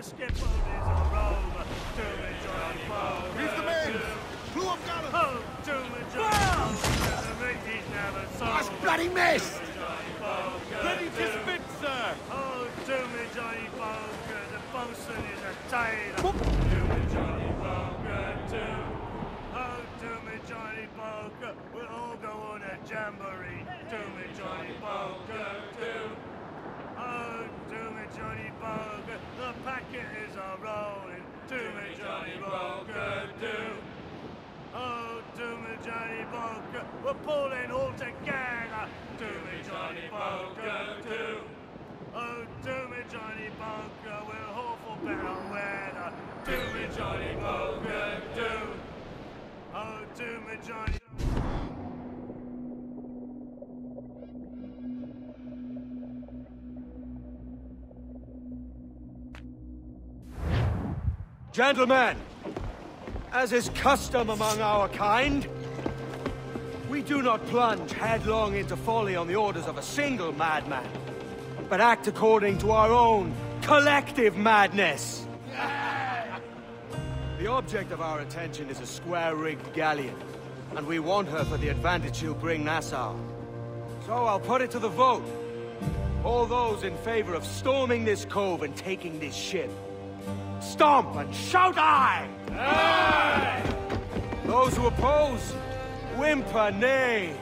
the skip is a rover. To me, Johnny Boker. He's the man! Blew up Gallagher! Oh, to me, Johnny Boker. The Ricky's never sold. That's bloody missed! Ready to spit, sir! Oh, to me, Johnny Boker. The bosun is a tailor. To me, Johnny Boker, too. Oh, to me, Johnny Boker. We'll all go on a jamboree. To me, Johnny Boker, too. Oh, to me, Johnny Boker. The packet is a rolling. To me, Johnny Boker, too. Oh, to me, Johnny Boker. We're pulling all together. To me, Johnny Boker, too. Oh, to me, Johnny. We'll hope for better weather. To me, Johnny Boker, too. Oh, to me, Johnny. Gentlemen, as is custom among our kind, we do not plunge headlong into folly on the orders of a single madman, but act according to our own collective madness. The object of our attention is a square-rigged galleon, and we want her for the advantage she'll bring Nassau. So I'll put it to the vote. All those in favor of storming this cove and taking this ship, stomp and shout aye! Aye! Those who oppose, whimper nay.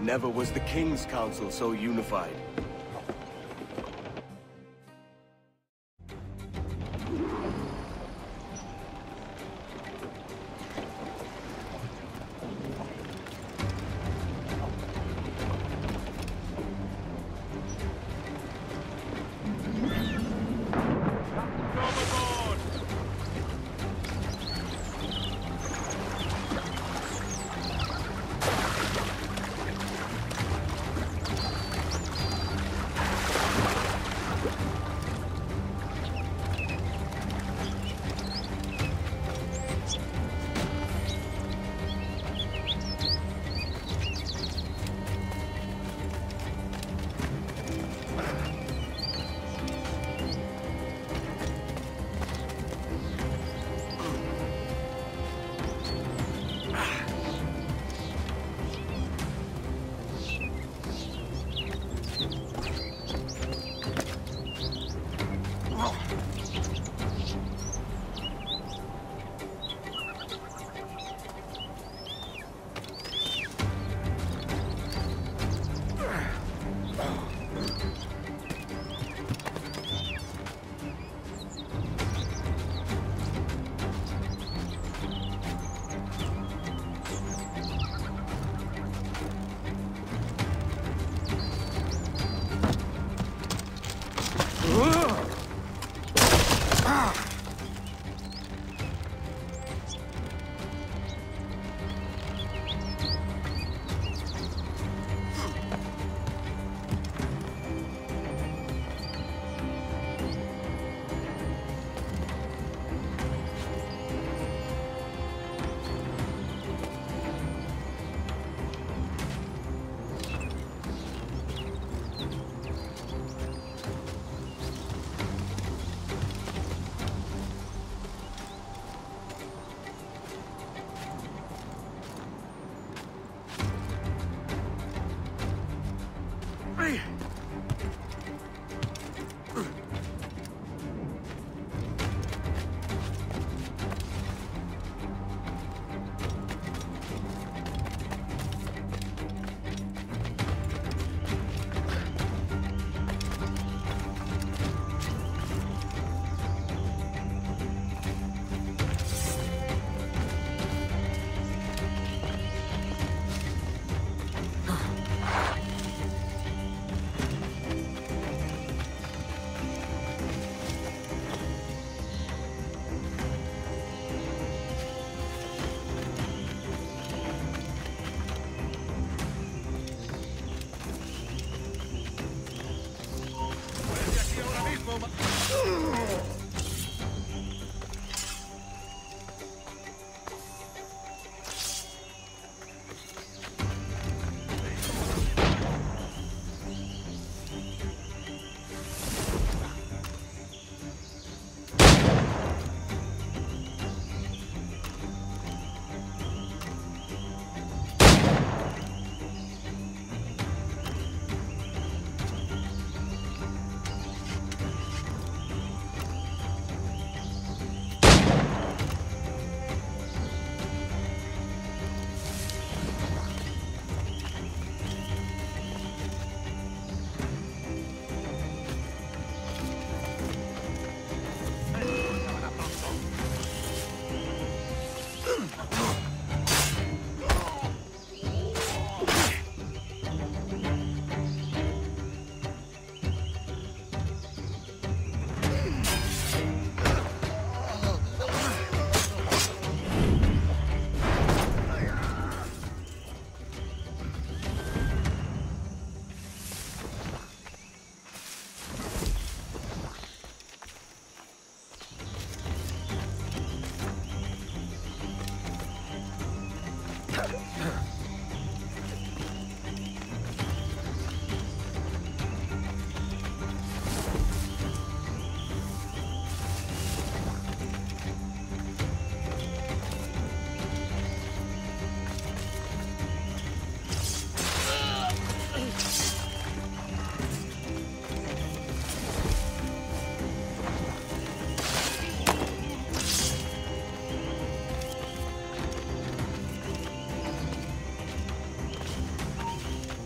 Never was the King's Council so unified.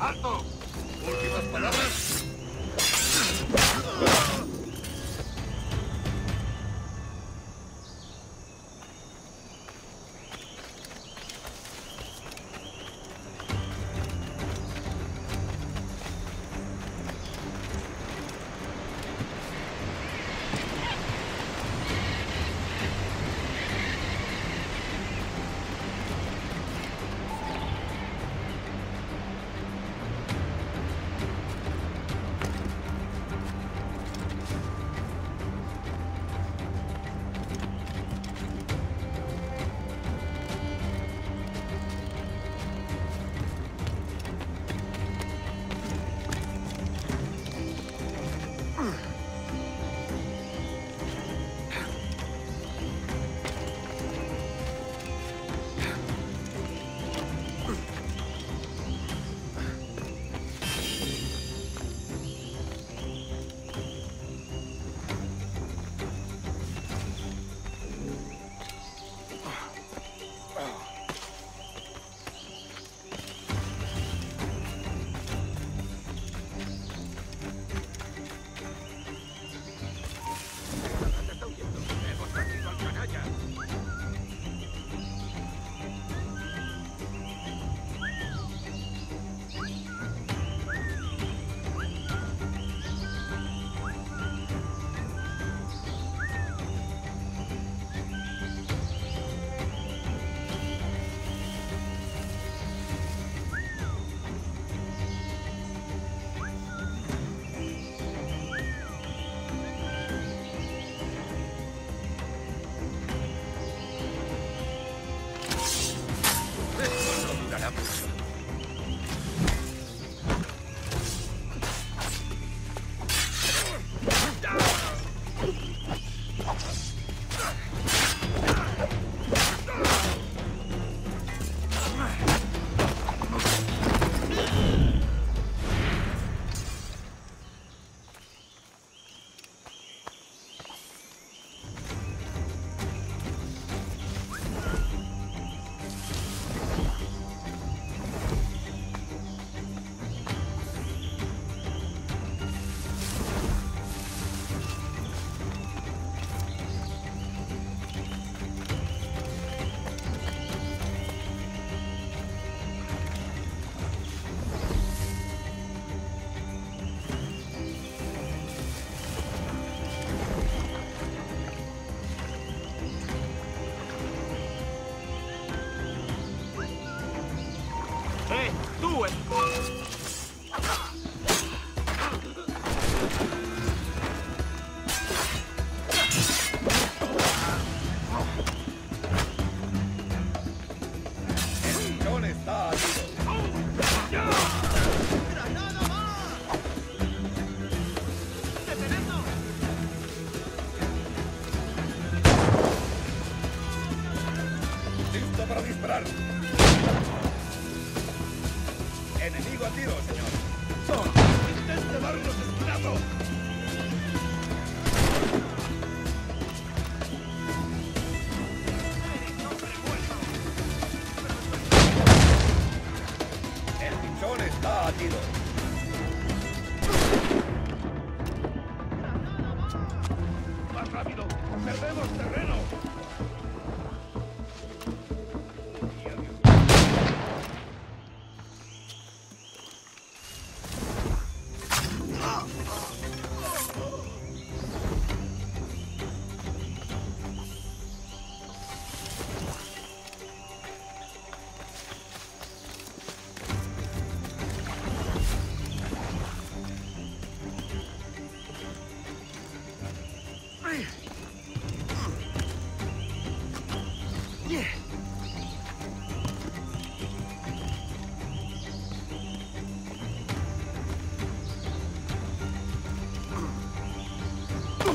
¡Alto!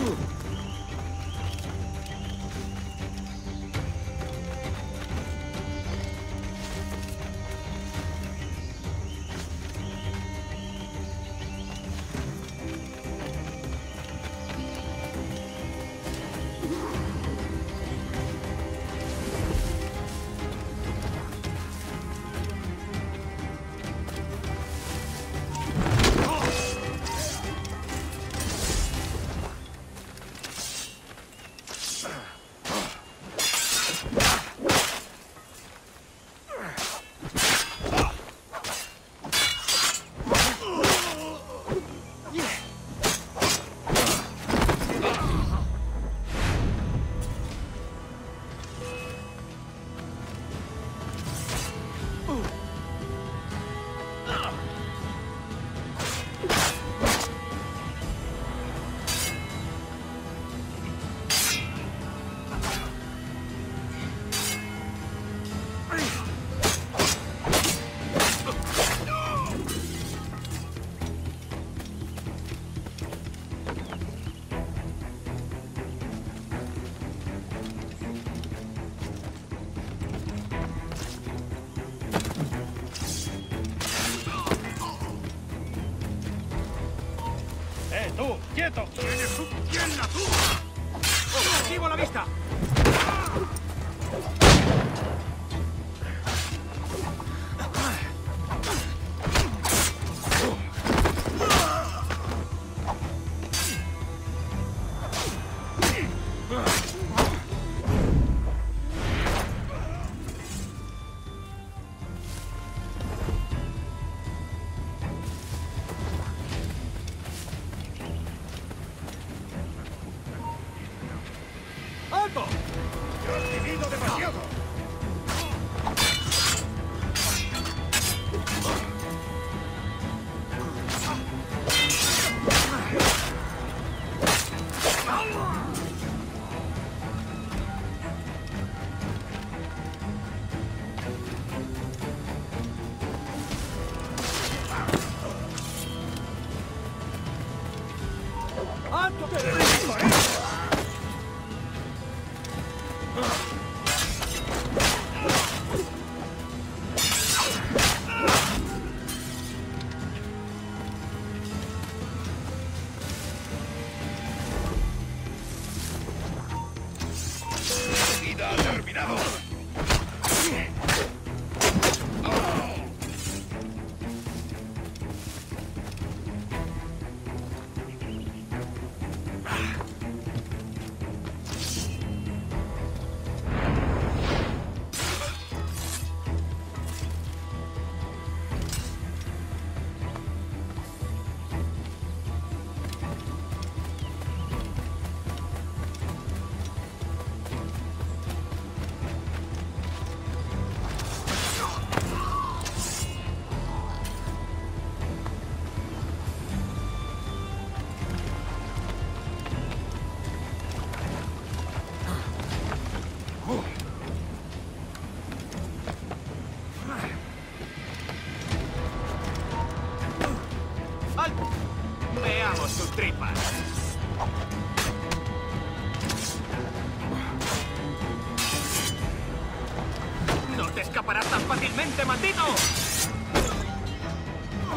Ooh. ¡Tú, quieto! ¡Tienes un pie en la tumba! ¡Objetivo la vista!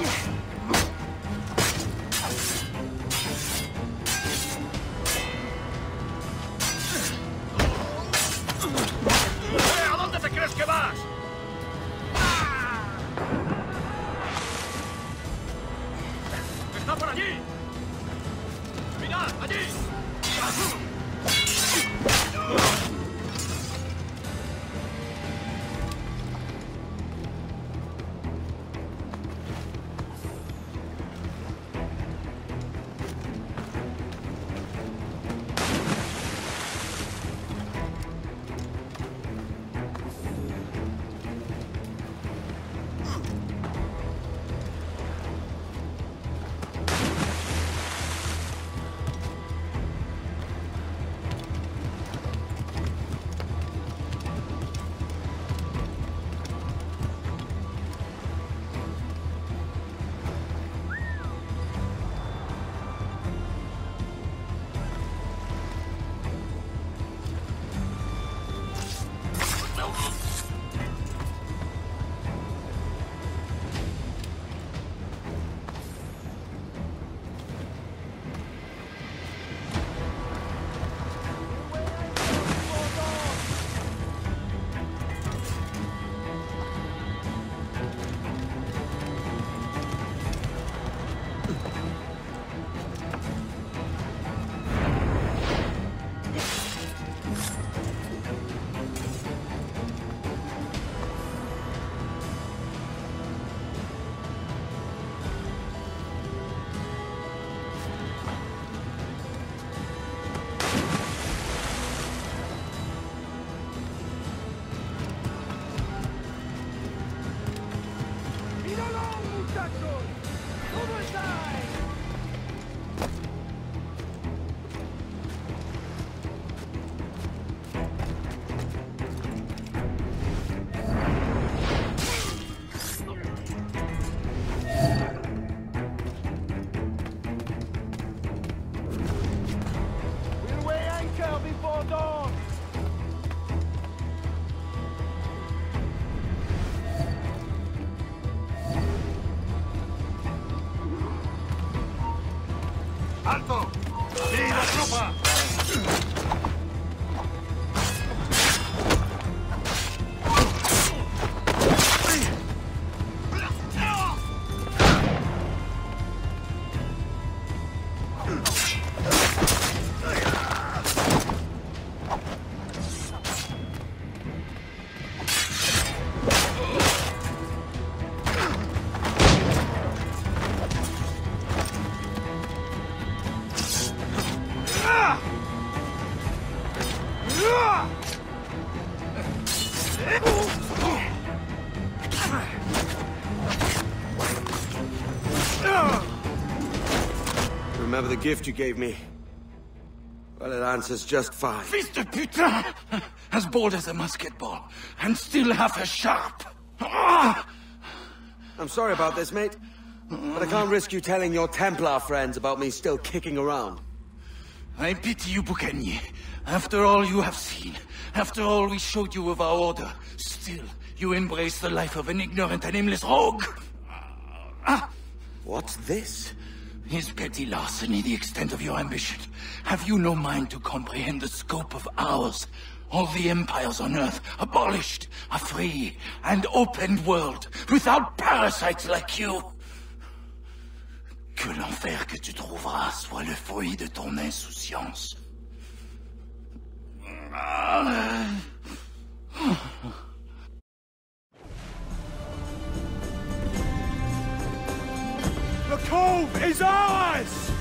Yeah. We'll Remember the gift you gave me? Well, it answers just fine. Fils de putain! As bold as a musket ball, and still half as sharp. Ah! I'm sorry about this, mate. But I can't risk you telling your Templar friends about me still kicking around. I pity you, Boucanier. After all you have seen, after all we showed you of our order, still you embrace the life of an ignorant and aimless rogue. Ah! What's this? Is petty larceny the extent of your ambition? Have you no mind to comprehend the scope of ours? All the empires on Earth abolished, a free and open world, without parasites like you. Que l'enfer que tu trouveras soit le fruit de ton insouciance. The cove is ours!